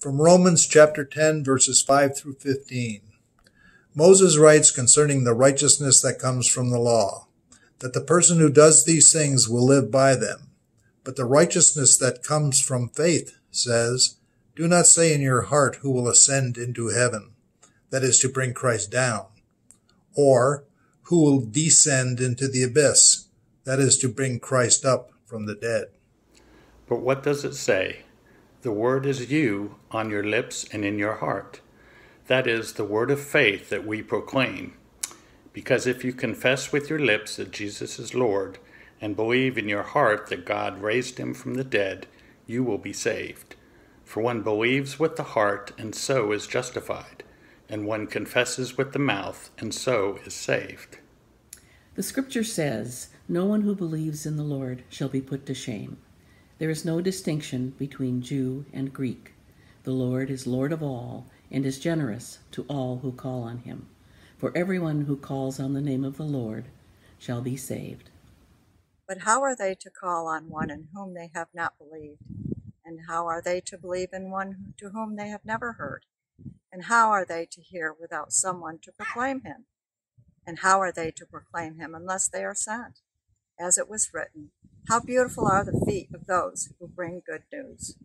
From Romans chapter 10, verses 5 through 15. Moses writes concerning the righteousness that comes from the law, that the person who does these things will live by them. But the righteousness that comes from faith says, Do not say in your heart who will ascend into heaven, that is to bring Christ down, or who will descend into the abyss, that is to bring Christ up from the dead. But what does it say? The word is you on your lips and in your heart. That is the word of faith that we proclaim. Because if you confess with your lips that Jesus is Lord and believe in your heart that God raised him from the dead, you will be saved. For one believes with the heart and so is justified, and one confesses with the mouth and so is saved. The scripture says, No one who believes in the Lord shall be put to shame. There is no distinction between Jew and Greek. The Lord is Lord of all and is generous to all who call on him. For everyone who calls on the name of the Lord shall be saved. But how are they to call on one in whom they have not believed? And how are they to believe in one to whom they have never heard? And how are they to hear without someone to proclaim him? And how are they to proclaim him unless they are sent? As it was written, How beautiful are the feet of those who bring good news.